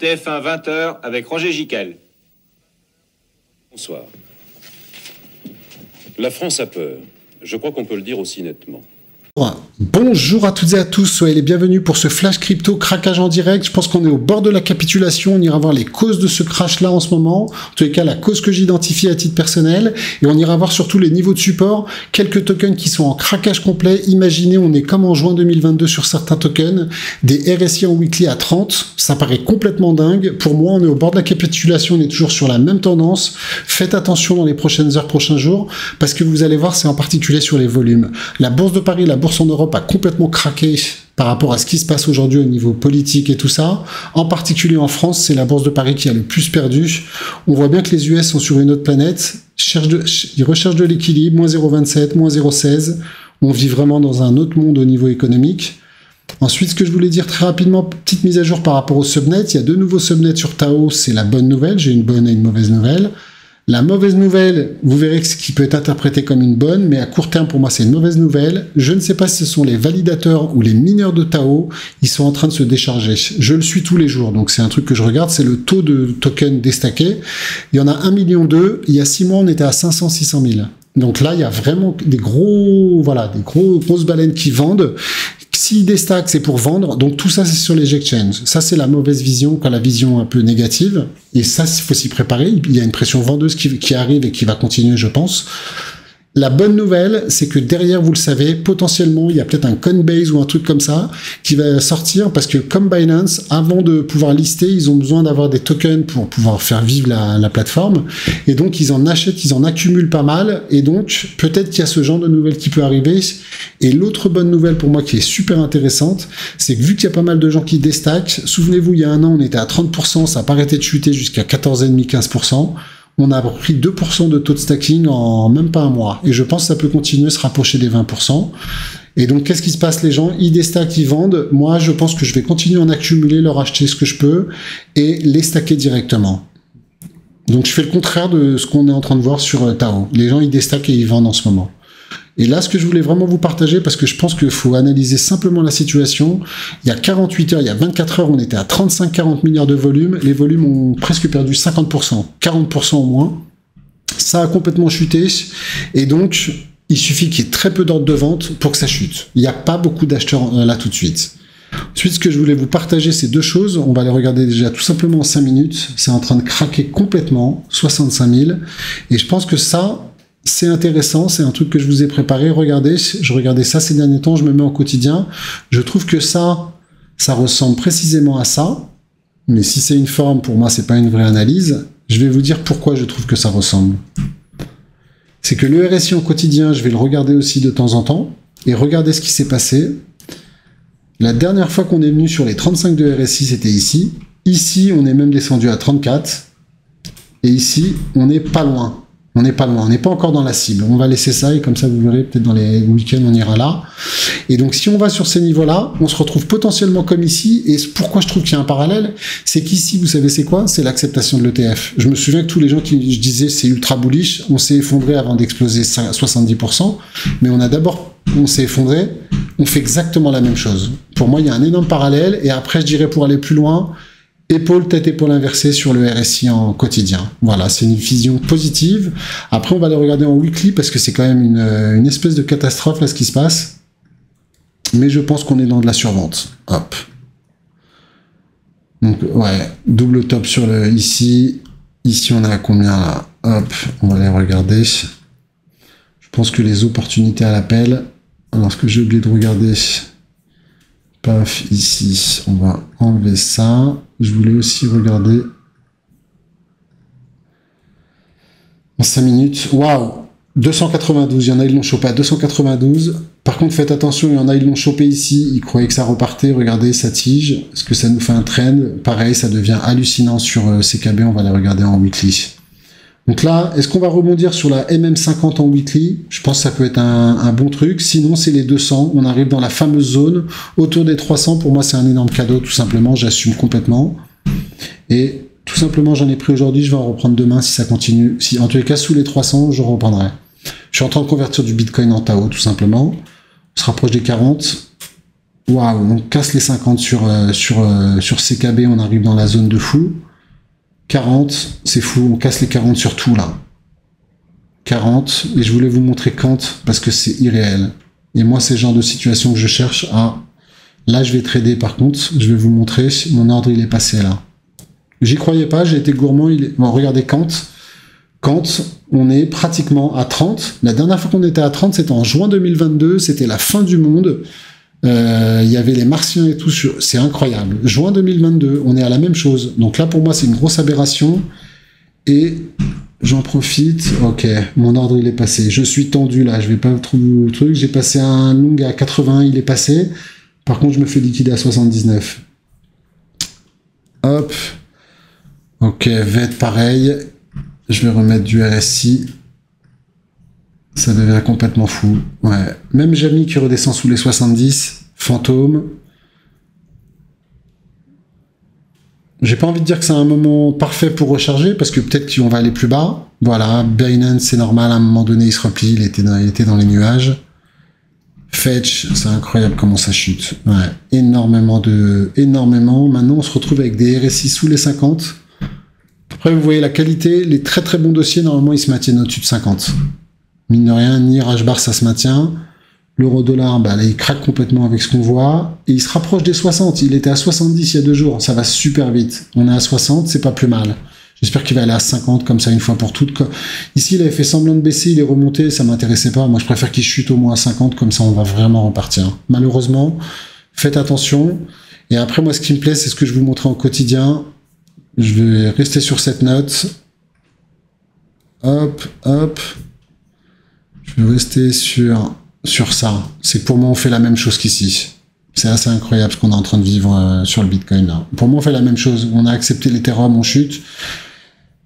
TF1 20h avec Roger Giquel. Bonsoir. La France a peur. Je crois qu'on peut le dire aussi nettement. Bonjour à toutes et à tous, soyez les bienvenus pour ce flash crypto craquage en direct. Je pense qu'on est au bord de la capitulation, on ira voir les causes de ce crash là en ce moment, en tous les cas la cause que j'identifie à titre personnel, et on ira voir surtout les niveaux de support, quelques tokens qui sont en craquage complet. Imaginez, on est comme en juin 2022 sur certains tokens, des RSI en weekly à 30, ça paraît complètement dingue. Pour moi, on est au bord de la capitulation, on est toujours sur la même tendance. Faites attention dans les prochaines heures, prochains jours, parce que vous allez voir, c'est en particulier sur les volumes. La bourse de Paris, la bourse en Europe a complètement craqué par rapport à ce qui se passe aujourd'hui au niveau politique et tout ça. En particulier en France, c'est la bourse de Paris qui a le plus perdu. On voit bien que les US sont sur une autre planète. Ils recherchent de l'équilibre, moins 0,27, moins 0,16. On vit vraiment dans un autre monde au niveau économique. Ensuite, ce que je voulais dire très rapidement, petite mise à jour par rapport au subnet. Il y a deux nouveaux subnets sur Tao, c'est la bonne nouvelle. J'ai une bonne et une mauvaise nouvelle. La mauvaise nouvelle, vous verrez ce qui peut être interprété comme une bonne, mais à court terme, pour moi, c'est une mauvaise nouvelle. Je ne sais pas si ce sont les validateurs ou les mineurs de Tao, ils sont en train de se décharger. Je le suis tous les jours, donc c'est un truc que je regarde, c'est le taux de tokens déstackés. Il y en a 1 million. Il y a 6 mois, on était à 500, 600 000. Donc là, il y a vraiment des gros, voilà, des gros, grosses baleines qui vendent. S'ils déstackent, c'est pour vendre. Donc tout ça, c'est sur les exchanges. Ça, c'est la mauvaise vision, quand la vision un peu négative. Et ça, il faut s'y préparer. Il y a une pression vendeuse qui arrive et qui va continuer, je pense. La bonne nouvelle, c'est que derrière, vous le savez, potentiellement, il y a peut-être un Coinbase ou un truc comme ça qui va sortir parce que comme Binance, avant de pouvoir lister, ils ont besoin d'avoir des tokens pour pouvoir faire vivre la, plateforme. Et donc, ils en achètent, ils en accumulent pas mal. Et donc, peut-être qu'il y a ce genre de nouvelles qui peut arriver. Et l'autre bonne nouvelle pour moi qui est super intéressante, c'est que vu qu'il y a pas mal de gens qui déstackent, souvenez-vous, il y a un an, on était à 30%, ça n'a pas arrêté de chuter jusqu'à 14,5-15% on a pris 2% de taux de stacking en même pas un mois. Et je pense que ça peut continuer à se rapprocher des 20%. Et donc, qu'est-ce qui se passe Les gens, ils déstackent, ils vendent. Moi, je pense que je vais continuer à en accumuler, leur acheter ce que je peux et les stacker directement. Donc, je fais le contraire de ce qu'on est en train de voir sur euh, Tao. Les gens, ils déstackent et ils vendent en ce moment. Et là, ce que je voulais vraiment vous partager, parce que je pense qu'il faut analyser simplement la situation, il y a 48 heures, il y a 24 heures, on était à 35-40 milliards de volumes. Les volumes ont presque perdu 50%, 40% au moins. Ça a complètement chuté. Et donc, il suffit qu'il y ait très peu d'ordres de vente pour que ça chute. Il n'y a pas beaucoup d'acheteurs euh, là tout de suite. Ensuite, ce que je voulais vous partager, c'est deux choses. On va les regarder déjà tout simplement en 5 minutes. C'est en train de craquer complètement, 65 000. Et je pense que ça, c'est intéressant, c'est un truc que je vous ai préparé. Regardez, je regardais ça ces derniers temps, je me mets en quotidien. Je trouve que ça, ça ressemble précisément à ça. Mais si c'est une forme, pour moi, c'est pas une vraie analyse. Je vais vous dire pourquoi je trouve que ça ressemble. C'est que le RSI en quotidien, je vais le regarder aussi de temps en temps. Et regardez ce qui s'est passé. La dernière fois qu'on est venu sur les 35 de RSI, c'était ici. Ici, on est même descendu à 34. Et ici, on n'est pas loin. On n'est pas loin, on n'est pas encore dans la cible. On va laisser ça et comme ça vous verrez peut-être dans les week-ends on ira là. Et donc si on va sur ces niveaux-là, on se retrouve potentiellement comme ici. Et pourquoi je trouve qu'il y a un parallèle, c'est qu'ici, vous savez c'est quoi? C'est l'acceptation de l'ETF. Je me souviens que tous les gens qui disaient c'est ultra bullish, on s'est effondré avant d'exploser 70%, mais on a d'abord, on s'est effondré, on fait exactement la même chose. Pour moi, il y a un énorme parallèle. Et après, je dirais pour aller plus loin, épaule, tête, épaule inversée sur le RSI en quotidien. Voilà, c'est une vision positive. Après, on va le regarder en weekly parce que c'est quand même une, euh, une, espèce de catastrophe là ce qui se passe. Mais je pense qu'on est dans de la survente. Hop. Donc, ouais, double top sur le ici. Ici, on à combien là? Hop, on va aller regarder. Je pense que les opportunités à l'appel. Alors, ce que j'ai oublié de regarder, ici, on va enlever ça. Je voulais aussi regarder en 5 minutes. Waouh 292, il y en a, ils l'ont chopé à 292. Par contre, faites attention, il y en a, ils l'ont chopé ici, ils croyaient que ça repartait. Regardez, ça tige. Est-ce que ça nous fait un trend? Pareil, ça devient hallucinant sur euh, CKB, on va les regarder en weekly. Donc là, est-ce qu'on va rebondir sur la MM50 en weekly Je pense que ça peut être un, bon truc. Sinon, c'est les 200. On arrive dans la fameuse zone autour des 300. Pour moi, c'est un énorme cadeau, tout simplement. J'assume complètement. Et tout simplement, j'en ai pris aujourd'hui. Je vais en reprendre demain si ça continue. Si, en tous les cas, sous les 300, je reprendrai. Je suis en train de convertir du Bitcoin en Tao, tout simplement. On se rapproche des 40. Waouh, on casse les 50 sur, euh, sur, euh, sur CKB, on arrive dans la zone de fou. 40, c'est fou, on casse les 40 sur tout là. 40, et je voulais vous montrer Kant parce que c'est irréel. Et moi, c'est le genre de situation que je cherche à... Là, je vais trader par contre, je vais vous montrer, mon ordre il est passé là. J'y croyais pas, j'ai été gourmand. Bon, regardez Kant. Kant, on est pratiquement à 30. La dernière fois qu'on était à 30, c'était en juin 2022, c'était la fin du monde. Euh, il y avait les martiens et tout. C'est incroyable. Juin 2022, on est à la même chose. Donc là, pour moi, c'est une grosse aberration. Et j'en profite. Ok, mon ordre il est passé. Je suis tendu là. Je vais pas trouver le truc. J'ai passé un long à 80, il est passé. Par contre, je me fais liquider à 79. Hop. Ok, VET pareil. Je vais remettre du RSI. Ça devient complètement fou. Ouais. Même Jamie qui redescend sous les 70. Fantôme. J'ai pas envie de dire que c'est un moment parfait pour recharger parce que peut-être qu'on va aller plus bas. Voilà, Binance c'est normal, à un moment donné il se replie, il était dans, les nuages. Fetch, c'est incroyable comment ça chute. Ouais, énormément de, énormément. Maintenant on se retrouve avec des RSI sous les 50. Après vous voyez la qualité, les très très bons dossiers normalement ils se maintiennent au-dessus de 50. Mine de rien, ni bar ça se maintient. L'euro dollar, bah, là, il craque complètement avec ce qu'on voit. Et il se rapproche des 60. Il était à 70 il y a deux jours. Ça va super vite. On est à 60, c'est pas plus mal. J'espère qu'il va aller à 50 comme ça une fois pour toutes. Ici, il avait fait semblant de baisser, il est remonté, ça m'intéressait pas. Moi, je préfère qu'il chute au moins à 50, comme ça on va vraiment repartir. Malheureusement, faites attention. Et après, moi, ce qui me plaît, c'est ce que je vous montrer en quotidien. Je vais rester sur cette note. Hop, hop. Je vais rester sur, sur ça. C'est pour moi, on fait la même chose qu'ici. C'est assez incroyable ce qu'on est en train de vivre euh, sur le Bitcoin. Là. Pour moi, on fait la même chose. On a accepté l'Ethereum, on chute.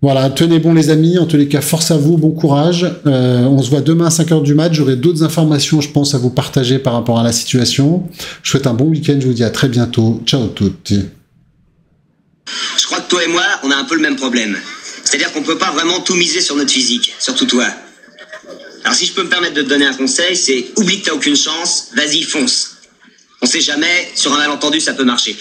Voilà, tenez bon les amis. En tous les cas, force à vous, bon courage. Euh, on se voit demain à 5h du match. J'aurai d'autres informations, je pense, à vous partager par rapport à la situation. Je souhaite un bon week-end. Je vous dis à très bientôt. Ciao toutes. Je crois que toi et moi, on a un peu le même problème. C'est-à-dire qu'on peut pas vraiment tout miser sur notre physique, surtout toi. Alors si je peux me permettre de te donner un conseil, c'est oublie que t'as aucune chance, vas-y fonce. On sait jamais, sur un malentendu ça peut marcher.